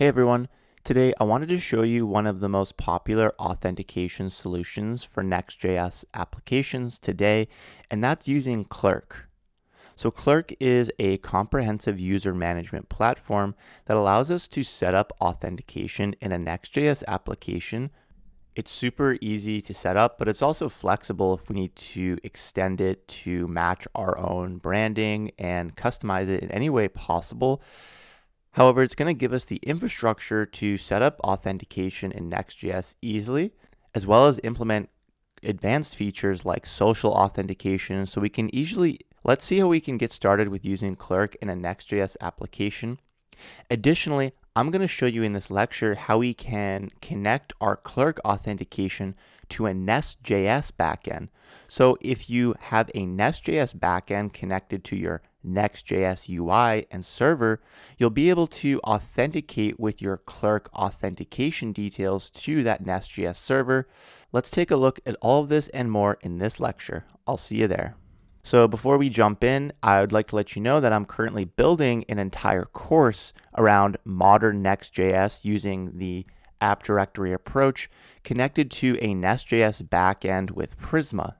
Hey everyone, today I wanted to show you one of the most popular authentication solutions for Next.js applications today, and that's using Clerk. So Clerk is a comprehensive user management platform that allows us to set up authentication in a Next.js application. It's super easy to set up, but it's also flexible if we need to extend it to match our own branding and customize it in any way possible. However, it's going to give us the infrastructure to set up authentication in Next.js easily, as well as implement advanced features like social authentication so we can easily let's see how we can get started with using Clerk in a Next.js application. Additionally, I'm going to show you in this lecture how we can connect our Clerk authentication to a Nest.js backend. So if you have a Nest.js backend connected to your Next.js UI and server, you'll be able to authenticate with your Clerk authentication details to that Nest.js server. Let's take a look at all of this and more in this lecture. I'll see you there. So before we jump in, I would like to let you know that I'm currently building an entire course around modern Next.js using the app directory approach connected to a Nest.js backend with Prisma.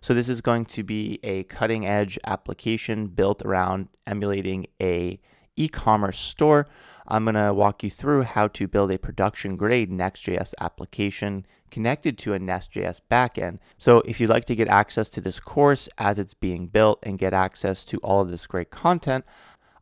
So this is going to be a cutting edge application built around emulating a e-commerce store. I'm going to walk you through how to build a production grade Next.js application connected to a Nest.js backend. So if you'd like to get access to this course as it's being built and get access to all of this great content,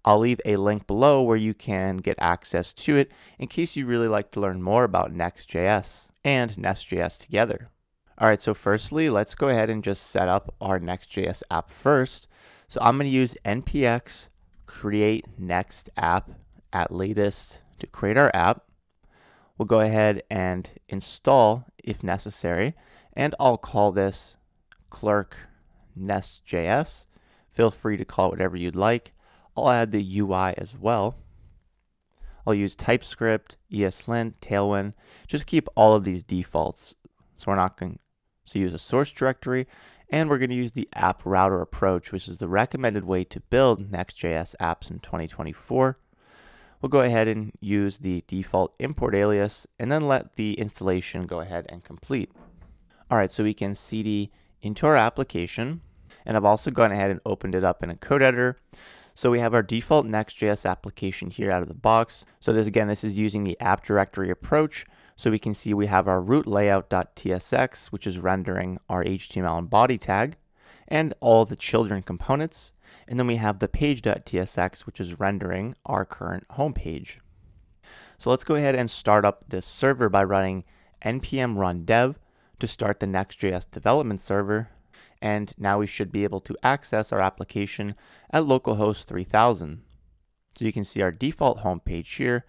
I'll leave a link below where you can get access to it in case you really like to learn more about Next.js and Nest.js together. All right, so firstly, let's go ahead and just set up our Next.js app first. So I'm going to use npx create next app at latest to create our app. We'll go ahead and install if necessary, and I'll call this clerk nest.js. Feel free to call it whatever you'd like. I'll add the UI as well. I'll use TypeScript, ESLint, Tailwind. Just keep all of these defaults. So we're not going to use a source directory, and we're going to use the app router approach, which is the recommended way to build Next.js apps in 2024. We'll go ahead and use the default import alias, and then let the installation go ahead and complete. All right, so we can cd into our application, and I've also gone ahead and opened it up in a code editor. So we have our default Next.js application here out of the box. So this again, this is using the app directory approach. So we can see we have our root layout.tsx, which is rendering our HTML and body tag, and all the children components. And then we have the page.tsx, which is rendering our current home page. So let's go ahead and start up this server by running npm run dev to start the Next.js development server. And now we should be able to access our application at localhost 3000. So you can see our default home page here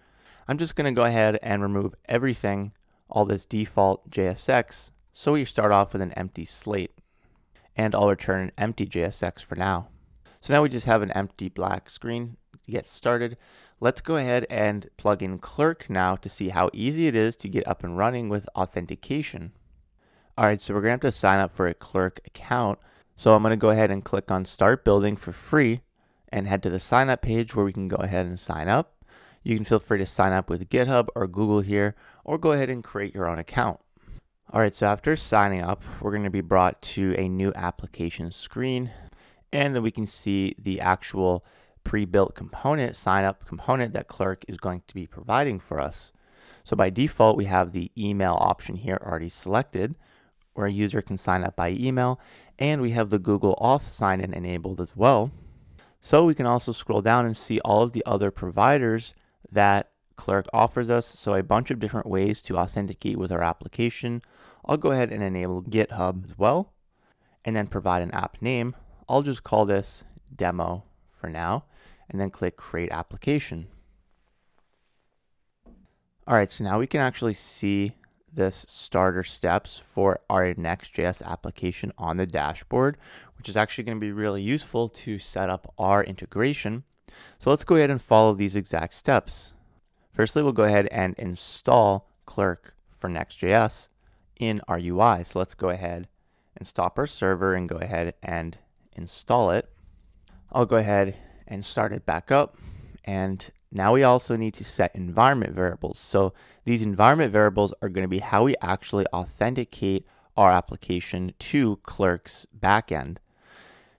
I'm just going to go ahead and remove everything, all this default JSX, so we start off with an empty slate. And I'll return an empty JSX for now. So now we just have an empty black screen to get started. Let's go ahead and plug in Clerk now to see how easy it is to get up and running with authentication. Alright, so we're to have to sign up for a Clerk account. So I'm to go ahead and click on Start Building for free and head to the sign up page where we can go ahead and sign up. You can feel free to sign up with GitHub or Google here, or go ahead and create your own account. All right, so after signing up, we're to be brought to a new application screen, and then we can see the actual pre-built component, sign up component that Clerk is going to be providing for us. So by default, we have the email option here already selected, where a user can sign up by email, and we have the Google Auth sign-in enabled as well. So we can also scroll down and see all of the other providers that Clerk offers us. So a bunch of different ways to authenticate with our application. I'll go ahead and enable GitHub as well, and then provide an app name. I'll just call this demo for now, and then click create application. All right, so now we can actually see this starter steps for our Next.js application on the dashboard, which is actually going to be really useful to set up our integration. So let's go ahead and follow these exact steps. Firstly, we'll go ahead and install Clerk for Next.js in our UI. So let's go ahead and stop our server and go ahead and install it. I'll go ahead and start it back up. And now we also need to set environment variables. So these environment variables are going to be how we actually authenticate our application to Clerk's backend.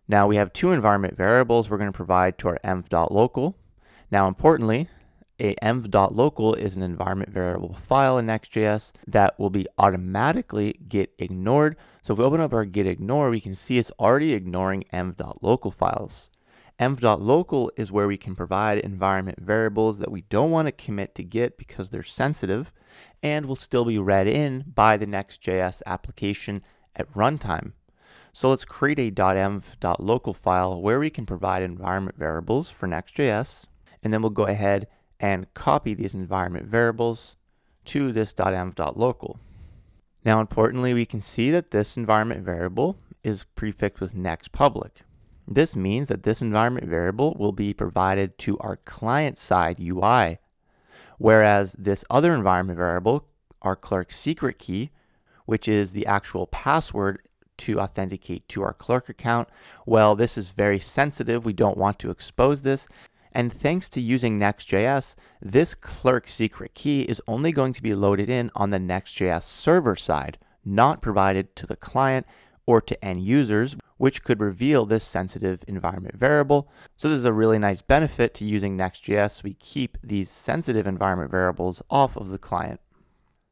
Now we have two environment variables we're going to provide to our env.local. Now importantly, a env.local is an environment variable file in Next.js that will be automatically get ignored. So if we open up our git ignore, we can see it's already ignoring env.local files. env.local is where we can provide environment variables that we don't want to commit to Git because they're sensitive and will still be read in by the Next.js application at runtime. So let's create a .env.local file where we can provide environment variables for Next.js. And then we'll go ahead and copy these environment variables to this .env.local. Now importantly, we can see that this environment variable is prefixed with next public. This means that this environment variable will be provided to our client side UI, whereas this other environment variable, our clerk secret key, which is the actual password to authenticate to our clerk account. Well, this is very sensitive. We don't want to expose this. And thanks to using Next.js, this clerk secret key is only going to be loaded in on the Next.js server side, not provided to the client or to end users, which could reveal this sensitive environment variable. So this is a really nice benefit to using Next.js. We keep these sensitive environment variables off of the client.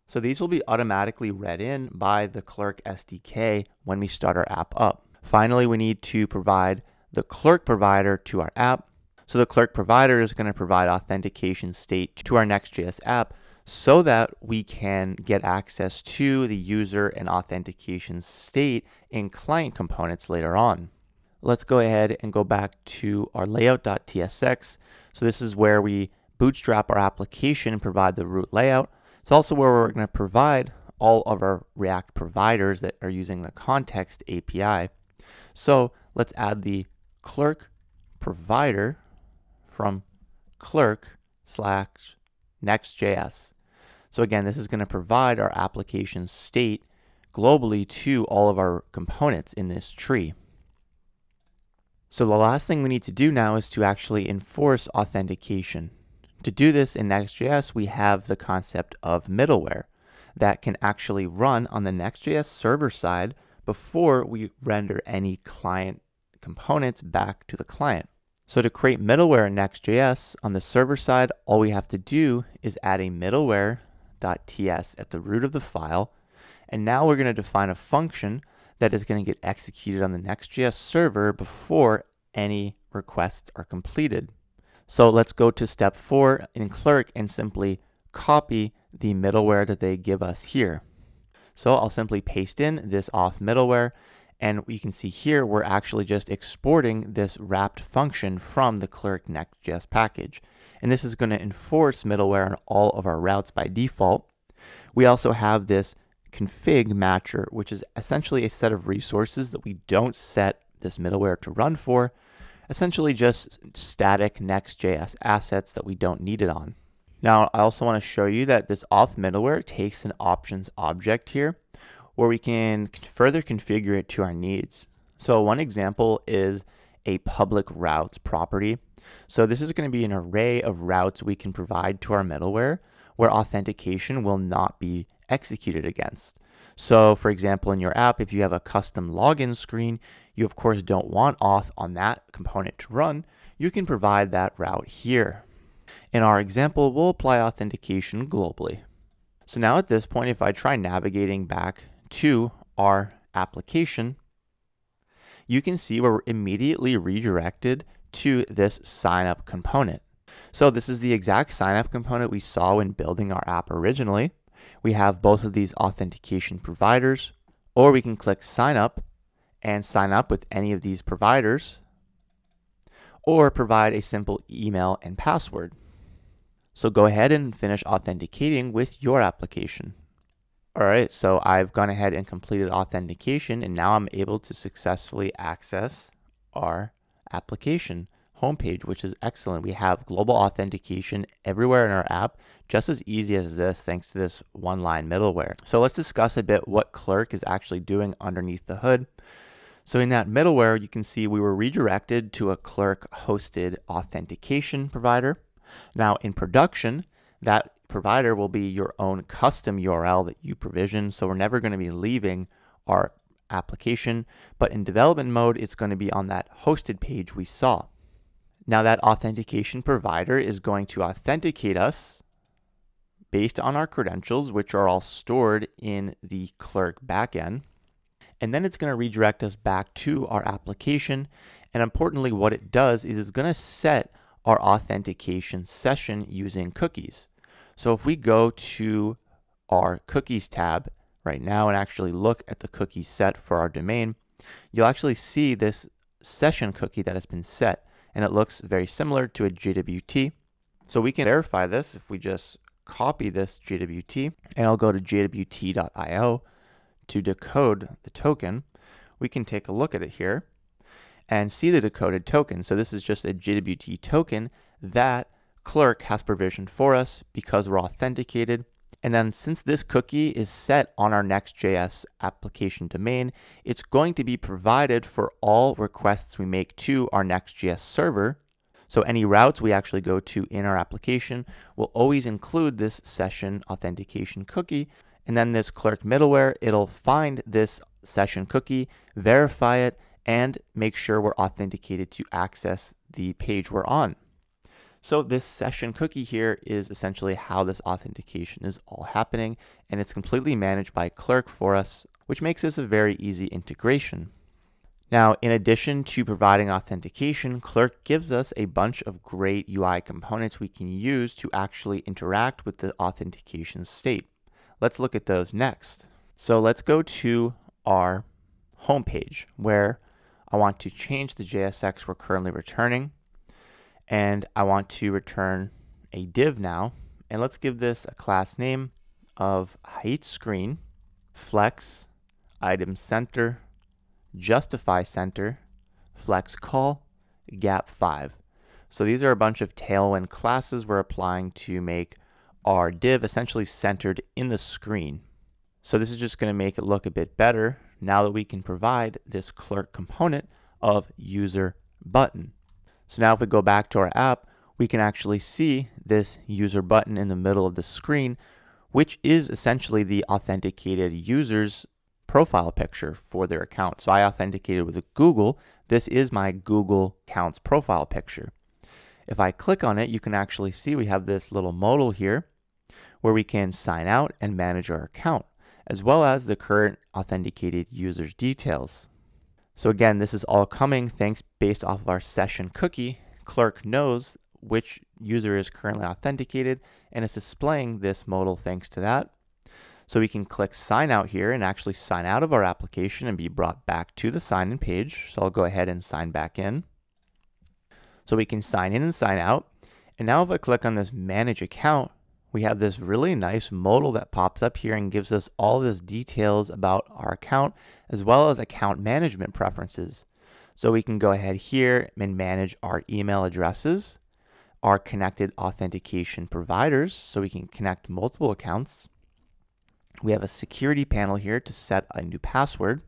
So these will be automatically read in by the Clerk SDK when we start our app up. Finally, we need to provide the Clerk provider to our app. So the Clerk provider is going to provide authentication state to our Next.js app so that we can get access to the user and authentication state in client components later on. Let's go ahead and go back to our layout.tsx. So this is where we bootstrap our application and provide the root layout. It's also where we're going to provide all of our React providers that are using the context API. So let's add the clerk provider from clerk slash next.js. So again, this is going to provide our application state globally to all of our components in this tree. So the last thing we need to do now is to actually enforce authentication. To do this in Next.js, we have the concept of middleware that can actually run on the Next.js server side before we render any client components back to the client. So to create middleware in Next.js on the server side, all we have to do is add a middleware.ts at the root of the file. And now we're going to define a function that is going to get executed on the Next.js server before any requests are completed. So let's go to step four in Clerk and simply copy the middleware that they give us here. So I'll simply paste in this auth middleware and we can see here we're actually just exporting this wrapped function from the Clerk Next.js package. And this is going to enforce middleware on all of our routes by default. We also have this config matcher, which is essentially a set of resources that we don't set this middleware to run for, essentially just static Next.js assets that we don't need it on. Now, I also want to show you that this auth middleware takes an options object here where we can further configure it to our needs. So one example is a public routes property. So this is going to be an array of routes we can provide to our middleware where authentication will not be executed against. So for example, in your app, if you have a custom login screen, you of course don't want auth on that component to run. You can provide that route here. In our example, we'll apply authentication globally. So now at this point, if I try navigating back to our application, you can see we're immediately redirected to this sign up component. So this is the exact sign up component we saw when building our app originally we have both of these authentication providers, or we can click sign up and sign up with any of these providers, or provide a simple email and password. So go ahead and finish authenticating with your application. All right, so I've gone ahead and completed authentication and now I'm able to successfully access our application homepage, which is excellent. We have global authentication everywhere in our app, just as easy as this, thanks to this one line middleware. So let's discuss a bit what Clerk is actually doing underneath the hood. So in that middleware, you can see we were redirected to a Clerk hosted authentication provider. Now in production, that provider will be your own custom URL that you provision. So we're never going to be leaving our application, but in development mode, it's going to be on that hosted page we saw. Now that authentication provider is going to authenticate us based on our credentials, which are all stored in the Clerk backend. And then it's going to redirect us back to our application. And importantly, what it does is it's going to set our authentication session using cookies. So if we go to our cookies tab right now and actually look at the cookie set for our domain, you'll actually see this session cookie that has been set and it looks very similar to a JWT. So we can verify this if we just copy this JWT and I'll go to jwt.io to decode the token. We can take a look at it here and see the decoded token. So this is just a JWT token that Clerk has provisioned for us because we're authenticated. And then since this cookie is set on our Next.js application domain, it's going to be provided for all requests we make to our Next.js server. So any routes we actually go to in our application will always include this session authentication cookie. And then this Clerk middleware, it'll find this session cookie, verify it, and make sure we're authenticated to access the page we're on. So this session cookie here is essentially how this authentication is all happening, and it's completely managed by Clerk for us, which makes this a very easy integration. Now, in addition to providing authentication, Clerk gives us a bunch of great UI components we can use to actually interact with the authentication state. Let's look at those next. So let's go to our homepage where I want to change the JSX we're currently returning. And I want to return a div now. And let's give this a class name of height screen, flex, item center, justify center, flex col, gap 5. So these are a bunch of Tailwind classes we're applying to make our div essentially centered in the screen. So this is just going to make it look a bit better now that we can provide this clerk component of user button. So now if we go back to our app, we can actually see this user button in the middle of the screen, which is essentially the authenticated user's profile picture for their account. So I authenticated with Google. This is my Google account's profile picture. If I click on it, you can actually see we have this little modal here where we can sign out and manage our account as well as the current authenticated user's details. So again, this is all coming thanks based off of our session cookie. Clerk knows which user is currently authenticated and it's displaying this modal thanks to that. So we can click sign out here and actually sign out of our application and be brought back to the sign in page. So I'll go ahead and sign back in. So we can sign in and sign out. And now if I click on this manage account, we have this really nice modal that pops up here and gives us all this details about our account as well as account management preferences. So we can go ahead here and manage our email addresses, our connected authentication providers, so we can connect multiple accounts. We have a security panel here to set a new password,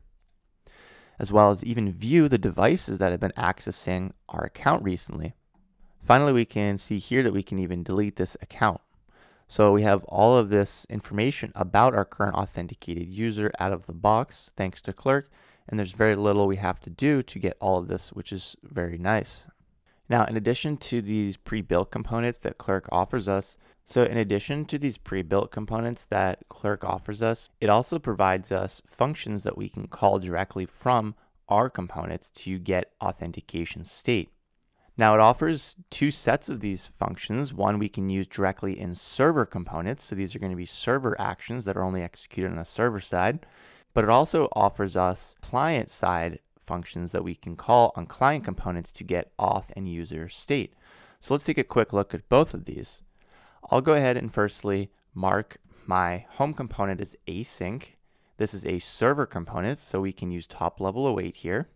as well as even view the devices that have been accessing our account recently. Finally, we can see here that we can even delete this account. So we have all of this information about our current authenticated user out of the box, thanks to Clerk, and there's very little we have to do to get all of this, which is very nice. Now, in addition to these pre-built components that Clerk offers us, so in addition to these pre-built components that Clerk offers us, it also provides us functions that we can call directly from our components to get authentication state. Now it offers two sets of these functions. One we can use directly in server components. So these are going to be server actions that are only executed on the server side. But it also offers us client side functions that we can call on client components to get auth and user state. So let's take a quick look at both of these. I'll go ahead and firstly mark my home component as async. This is a server component, so we can use top level await here.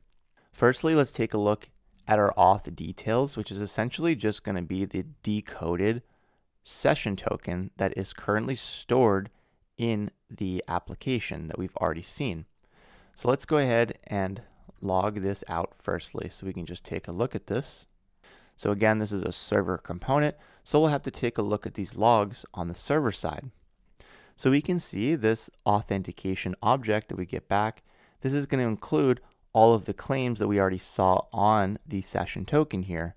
Firstly, let's take a look at our auth details, which is essentially just going to be the decoded session token that is currently stored in the application that we've already seen. So let's go ahead and log this out firstly so we can just take a look at this. So again, this is a server component. So we'll have to take a look at these logs on the server side. So we can see this authentication object that we get back. This is going to include all of the claims that we already saw on the session token here.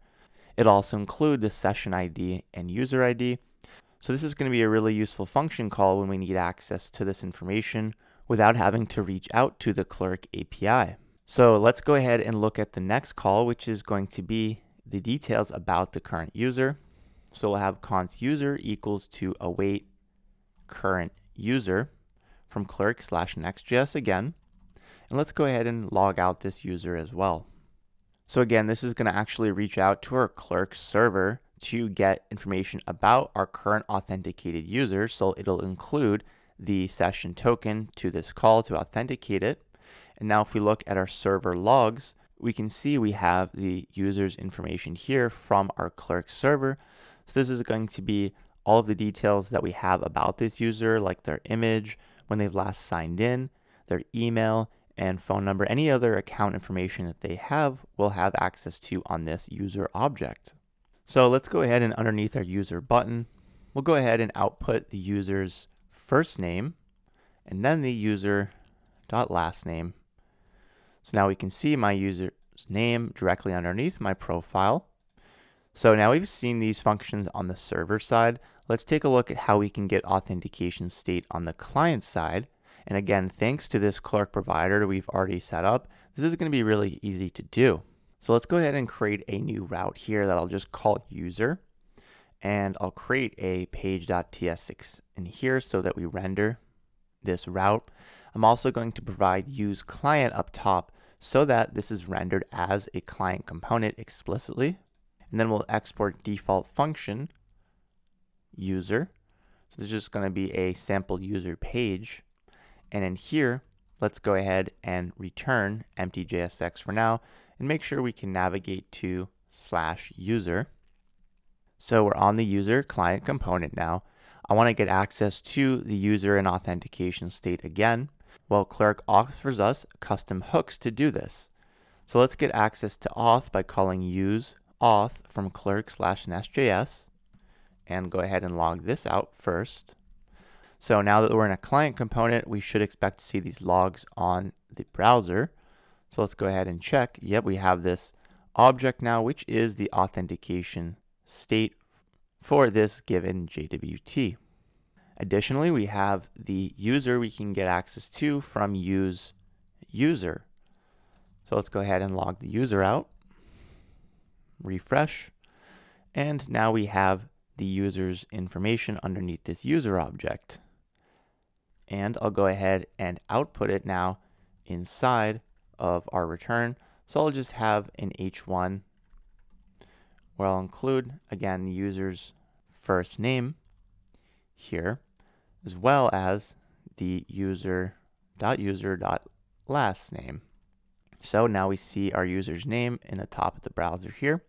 It also include the session ID and user ID. So this is going to be a really useful function call when we need access to this information without having to reach out to the Clerk API. So let's go ahead and look at the next call, which is going to be the details about the current user. So we'll have const user equals to await current user from clerk slash nextjs again. And let's go ahead and log out this user as well. So again, this is going to actually reach out to our clerk server to get information about our current authenticated user. So it'll include the session token to this call to authenticate it. And now if we look at our server logs, we can see we have the user's information here from our clerk server. So this is going to be all of the details that we have about this user, like their image, when they've last signed in, their email, and phone number. Any other account information that they have, will have access to on this user object. So let's go ahead and underneath our user button, we'll go ahead and output the user's first name and then the user dot last name. So now we can see my user's name directly underneath my profile. So now we've seen these functions on the server side. Let's take a look at how we can get authentication state on the client side. And again, thanks to this clerk provider we've already set up, this is going to be really easy to do. So let's go ahead and create a new route here that I'll just call user. And I'll create a page.tsx in here so that we render this route. I'm also going to provide use client up top so that this is rendered as a client component explicitly. And then we'll export default function user. So this is just going to be a sample user page. And in here, let's go ahead and return empty JSX for now and make sure we can navigate to slash user. So we're on the user client component now. I want to get access to the user and authentication state again. Well, Clerk offers us custom hooks to do this. So let's get access to auth by calling use auth from clerk slash nextjs and go ahead and log this out first. So now that we're in a client component, we should expect to see these logs on the browser. So let's go ahead and check. Yep, we have this object now, which is the authentication state for this given JWT. Additionally, we have the user we can get access to from use user. So let's go ahead and log the user out, refresh, and now we have the user's information underneath this user object. And I'll go ahead and output it now inside of our return. So I'll just have an h1 where I'll include, again, the user's first name here, as well as the user dot user dot last name. So now we see our user's name in the top of the browser here.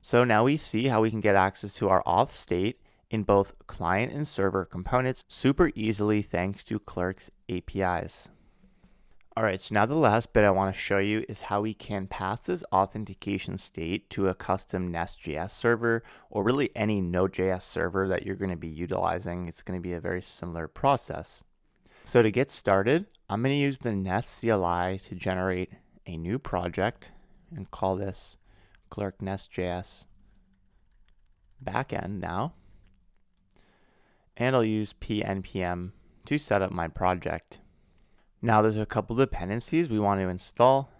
So now we see how we can get access to our auth state in both client and server components super easily thanks to Clerk's APIs. Alright, so now the last bit I want to show you is how we can pass this authentication state to a custom Nest.js server or really any Node.js server that you're going to be utilizing. It's going to be a very similar process. So to get started, I'm going to use the Nest CLI to generate a new project and call this Clerk Nest.js backend now. And I'll use pnpm to set up my project. Now there's a couple dependencies we want to install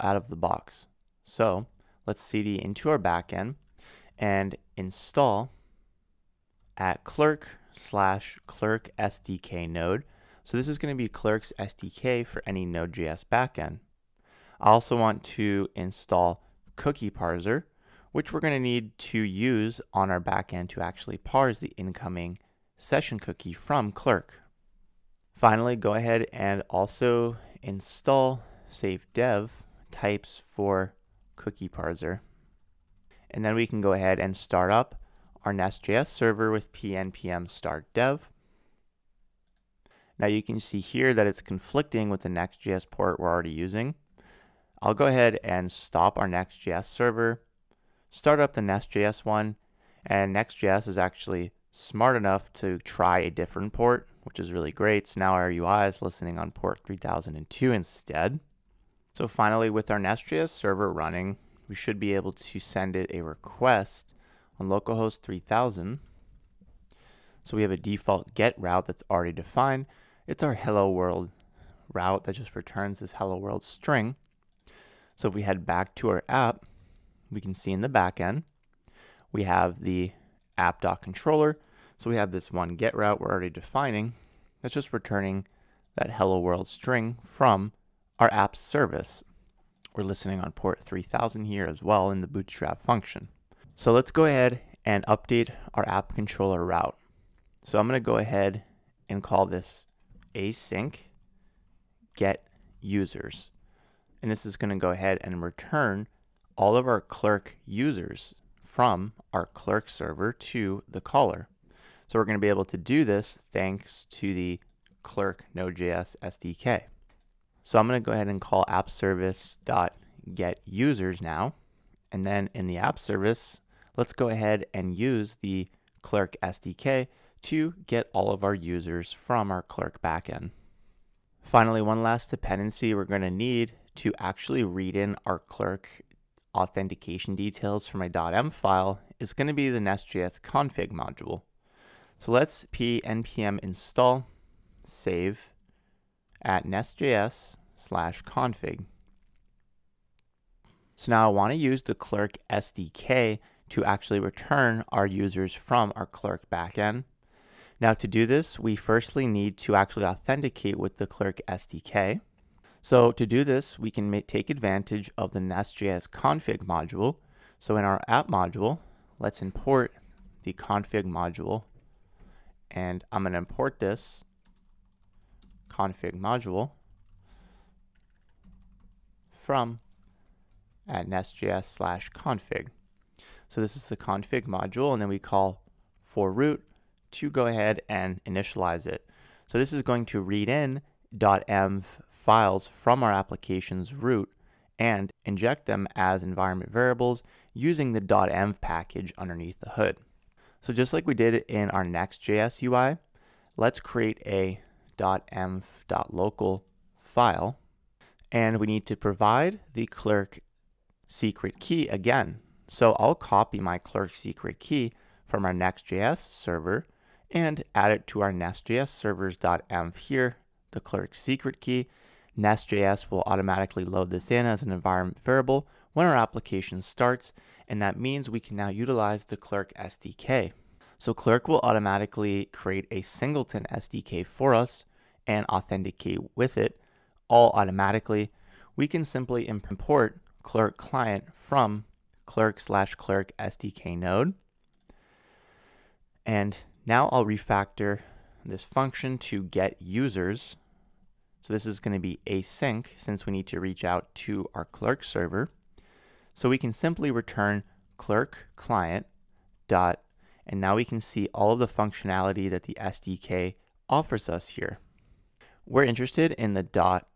out of the box. So let's cd into our backend and install at clerk slash clerk SDK node. So this is going to be clerk's SDK for any Node.js backend. I also want to install cookie parser, which we're going to need to use on our backend to actually parse the incoming session cookie from Clerk. Finally, go ahead and also install save dev types for cookie parser. And then we can go ahead and start up our Nest.js server with pnpm start dev. Now you can see here that it's conflicting with the Next.js port we're already using. I'll go ahead and stop our Next.js server, start up the Nest.js one, And Next.js is actually smart enough to try a different port, which is really great. So now our UI is listening on port 3002 instead. So finally, with our Nest.js server running, we should be able to send it a request on localhost 3000. So we have a default get route that's already defined. It's our hello world route that just returns this hello world string. So if we head back to our app, we can see in the backend, we have the app.controller. So we have this one get route we're already defining that's just returning that hello world string from our app service. We're listening on port 3000 here as well in the bootstrap function. So let's go ahead and update our app controller route. So I'm going to go ahead and call this async get users. And this is going to go ahead and return all of our clerk users from our clerk server to the caller. So we're going to be able to do this thanks to the clerk Node.js SDK. So I'm going to go ahead and call app service dot get users now. And then in the app service, let's go ahead and use the clerk SDK to get all of our users from our clerk backend. Finally, one last dependency we're going to need to actually read in our clerk authentication details for my .env file is going to be the Nest.js config module. So let's pnpm install save at nest.js slash config. So now I want to use the clerk SDK to actually return our users from our clerk backend. Now to do this, we firstly need to actually authenticate with the clerk SDK. So to do this, we can make, take advantage of the Nest.js config module. So in our app module, let's import the config module. And I'm going to import this config module from at nest.js slash config. So this is the config module, and then we call for root to go ahead and initialize it. So this is going to read in .env files from our application's root and inject them as environment variables using the .env package underneath the hood. So just like we did in our Next.js UI, let's create a .env.local file and we need to provide the clerk secret key again. So I'll copy my clerk secret key from our Next.js server and add it to our Nest.js servers.env here, the clerk secret key. Nest.js will automatically load this in as an environment variable when our application starts, and that means we can now utilize the Clerk SDK. So Clerk will automatically create a singleton SDK for us and authenticate with it all automatically. We can simply import Clerk client from clerk slash clerk SDK node. And now I'll refactor this function to get users. So this is going to be async since we need to reach out to our clerk server. So we can simply return clerk client dot, and now we can see all of the functionality that the SDK offers us here. We're interested in the dot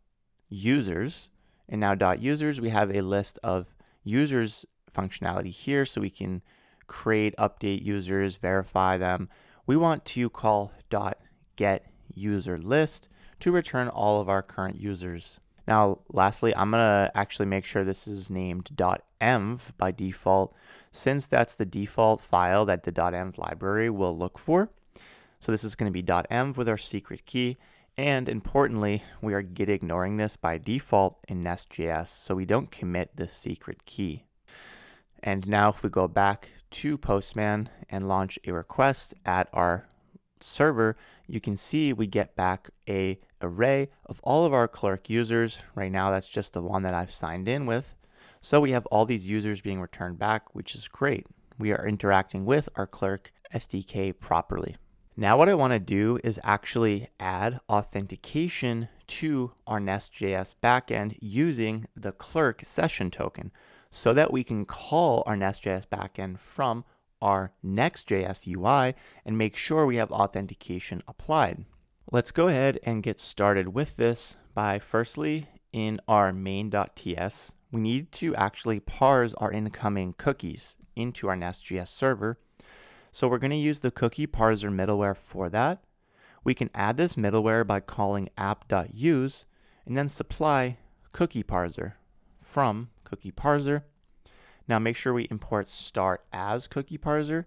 users, and now dot users, we have a list of users functionality here, so we can create, update users, verify them. We want to call dot get user list to return all of our current users. Now, lastly, I'm gonna actually make sure this is named .env by default, since that's the default file that the .env library will look for. So this is gonna be .env with our secret key, and importantly, we are git ignoring this by default in Nest.js, so we don't commit the secret key. And now if we go back to Postman and launch a request at our server, you can see we get back a array of all of our clerk users. Right now, that's just the one that I've signed in with. So we have all these users being returned back, which is great. We are interacting with our clerk SDK properly. Now what I want to do is actually add authentication to our Nest.js backend using the clerk session token so that we can call our Nest.js backend from our Next.js UI and make sure we have authentication applied. Let's go ahead and get started with this by firstly in our main.ts, we need to actually parse our incoming cookies into our Nest.js server. So we're going to use the cookie parser middleware for that. We can add this middleware by calling app.use and then supply cookie parser from cookie parser. Now make sure we import start as cookie parser.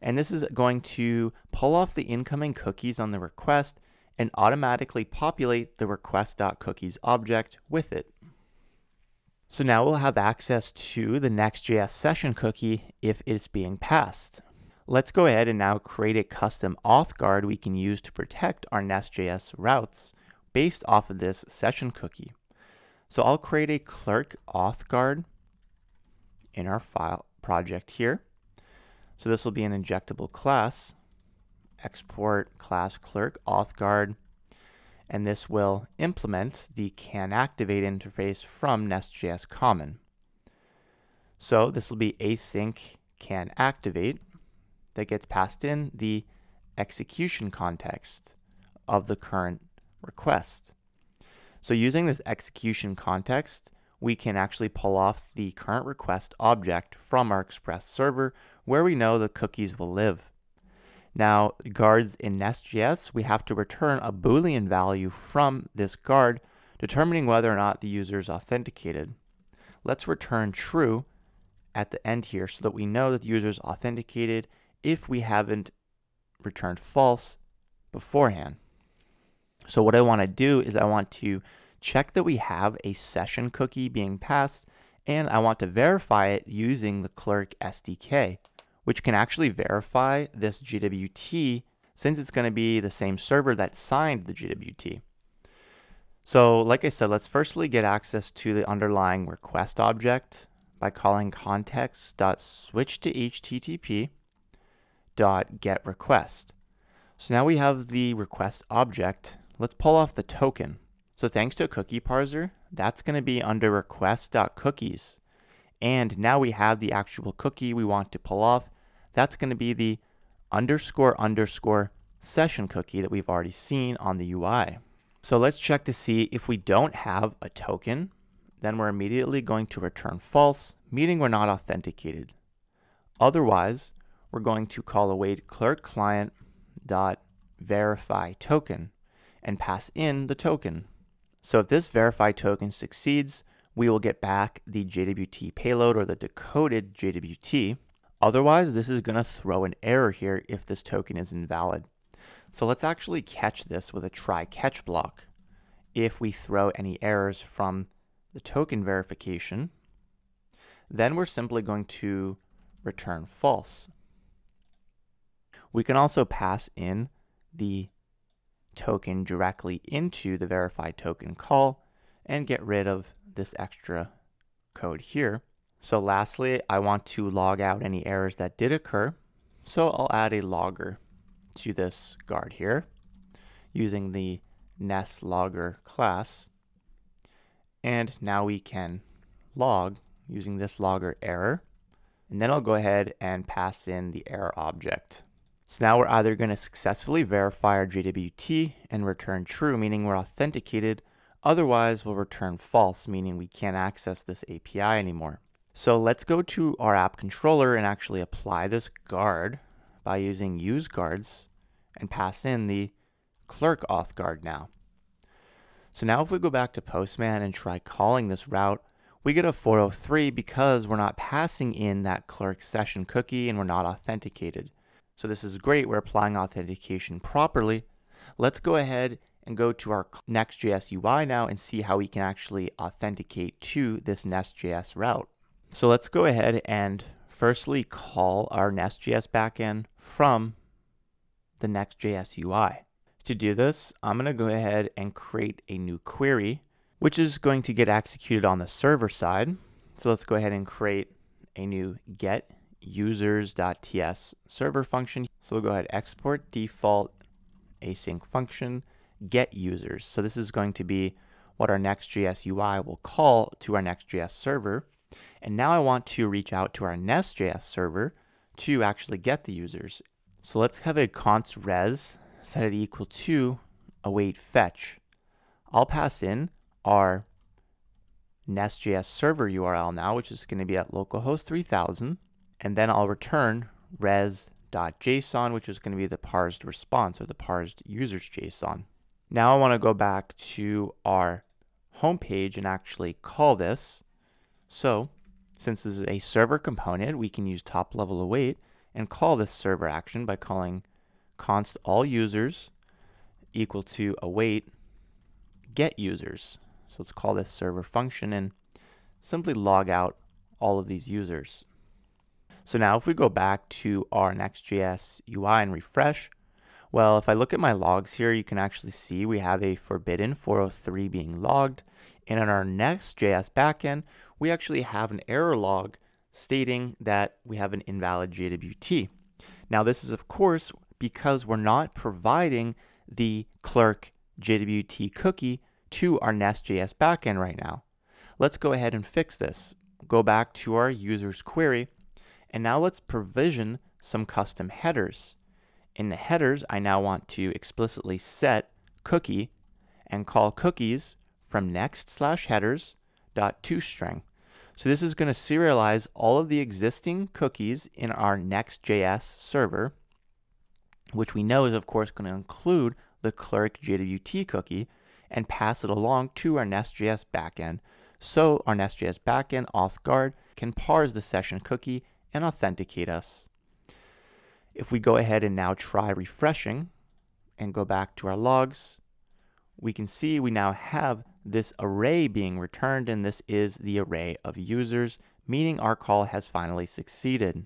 And this is going to pull off the incoming cookies on the request and automatically populate the request.cookies object with it. So now we'll have access to the Next.js session cookie if it's being passed. Let's go ahead and now create a custom auth guard we can use to protect our Nest.js routes based off of this session cookie. So I'll create a clerk auth guard in our file project here. So this will be an injectable class, export class clerk authguard, and this will implement the can activate interface from Nest.js common. So this will be async can activate that gets passed in the execution context of the current request. So using this execution context, we can actually pull off the current request object from our Express server where we know the cookies will live. Now, guards in Nest.js, we have to return a Boolean value from this guard, determining whether or not the user is authenticated. Let's return true at the end here so that we know that the user is authenticated if we haven't returned false beforehand. So what I want to do is I want to check that we have a session cookie being passed and I want to verify it using the Clerk SDK, which can actually verify this JWT since it's going to be the same server that signed the JWT. So like I said, let's firstly get access to the underlying request object by calling context.switch to HTTP dot get request. So now we have the request object. Let's pull off the token. So thanks to a cookie parser, that's going to be under request.cookies. And now we have the actual cookie we want to pull off. That's going to be the underscore underscore session cookie that we've already seen on the UI. So let's check to see if we don't have a token, then we're immediately going to return false, meaning we're not authenticated. Otherwise, we're going to call await clerk client dot verify token and pass in the token. So if this verify token succeeds, we will get back the JWT payload or the decoded JWT. Otherwise, this is going to throw an error here if this token is invalid. So let's actually catch this with a try catch block. If we throw any errors from the token verification, then we're simply going to return false. We can also pass in the token directly into the verified token call and get rid of this extra code here. So lastly, I want to log out any errors that did occur. So I'll add a logger to this guard here using the Nest logger class. And now we can log using this logger error. And then I'll go ahead and pass in the error object. So now we're either going to successfully verify our JWT and return true, meaning we're authenticated. Otherwise, we'll return false, meaning we can't access this API anymore. So let's go to our app controller and actually apply this guard by using use guards and pass in the clerk auth guard now. So now if we go back to Postman and try calling this route, we get a 403 because we're not passing in that clerk session cookie and we're not authenticated. So this is great. We're applying authentication properly. Let's go ahead and go to our Next.js UI now and see how we can actually authenticate to this Nest.js route. So let's go ahead and firstly call our Nest.js backend from the Next.js UI. To do this, I'm going to go ahead and create a new query, which is going to get executed on the server side. So let's go ahead and create a new get users.ts server function. So we'll go ahead export default async function get users. So this is going to be what our Next.js UI will call to our Next.js server. And now I want to reach out to our Nest.js server to actually get the users. So let's have a const res set it equal to await fetch. I'll pass in our Nest.js server URL now, which is going to be at localhost 3000 and then I'll return res.json, which is going to be the parsed response or the parsed users JSON. Now I want to go back to our home page and actually call this. So since this is a server component, we can use top level await and call this server action by calling const all users equal to await get users. So let's call this server function and simply log out all of these users. So now if we go back to our Next.js UI and refresh, well, if I look at my logs here, you can actually see we have a forbidden 403 being logged. And in our Next.js backend, we actually have an error log stating that we have an invalid JWT. Now, this is, of course, because we're not providing the clerk JWT cookie to our Nest.js backend right now. Let's go ahead and fix this. Go back to our users query, and now let's provision some custom headers. In the headers, I now want to explicitly set cookie and call cookies from next slash headers dot toString. So this is going to serialize all of the existing cookies in our Next.js server, which we know is of course going to include the clerk JWT cookie and pass it along to our Nest.js backend. So our Nest.js backend auth guard can parse the session cookie and authenticate us. If we go ahead and now try refreshing and go back to our logs, we can see we now have this array being returned, and this is the array of users, meaning our call has finally succeeded.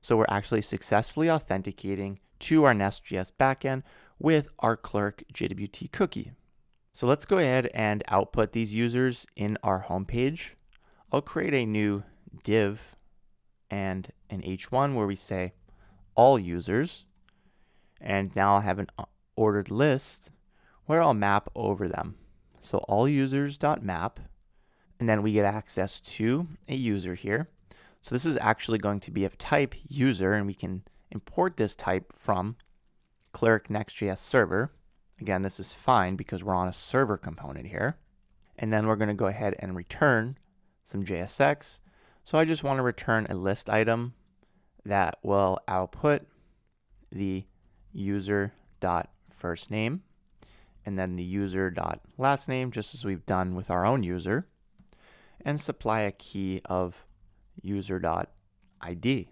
So we're actually successfully authenticating to our Nest.js backend with our clerk JWT cookie. So let's go ahead and output these users in our homepage. I'll create a new div and an h1 where we say all users. And now I'll have an uh, ordered list where I'll map over them. So all users.map, and then we get access to a user here. So this is actually going to be of type user, and we can import this type from clerk Next.js server. Again, this is fine because we're on a server component here. And then we're going to go ahead and return some JSX. So I just want to return a list item that will output the user dot first name and then the user dot last name just as we've done with our own user and supply a key of user dot ID.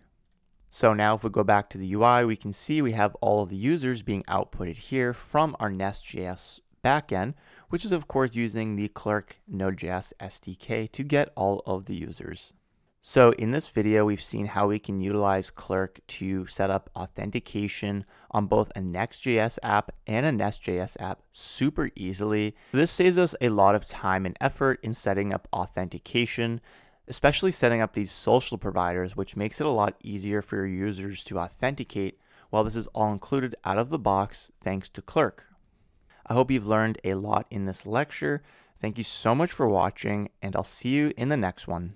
So now if we go back to the UI, we can see we have all of the users being outputted here from our Nest.js backend, which is of course using the Clerk Node.js SDK to get all of the users. So in this video, we've seen how we can utilize Clerk to set up authentication on both a Next.js app and a Nest.js app super easily. This saves us a lot of time and effort in setting up authentication, especially setting up these social providers, which makes it a lot easier for your users to authenticate while this is all included out of the box thanks to Clerk. I hope you've learned a lot in this lecture. Thank you so much for watching, and I'll see you in the next one.